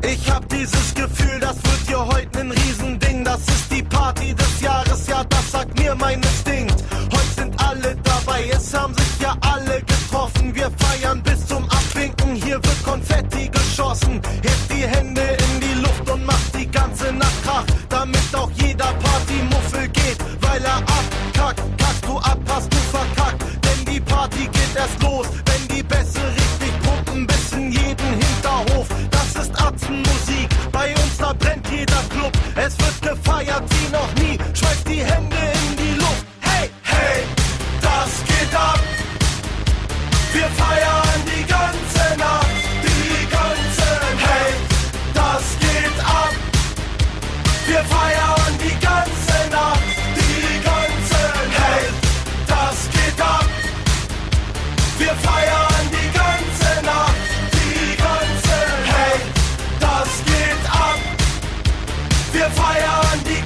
Dieses Gefühl, das wird hier heute ein Riesending. Das ist die Party des Jahres, ja, das sagt mir mein Instinkt. Heute sind alle dabei, es haben sich ja alle getroffen. Wir feiern bis zum Abwinken, hier wird Konfetti geschossen. Hebt die Hände in die Luft und macht die ganze Nacht Krach, damit auch jeder Partymuffel die Hände in die Luft. Hey, hey, das geht ab. Wir feiern die ganze Nacht, die ganze Hey, das geht ab. Wir feiern die ganze Nacht, die ganze Hey, das geht ab. Wir feiern die ganze Nacht, die ganze Hey, das geht ab. Wir feiern die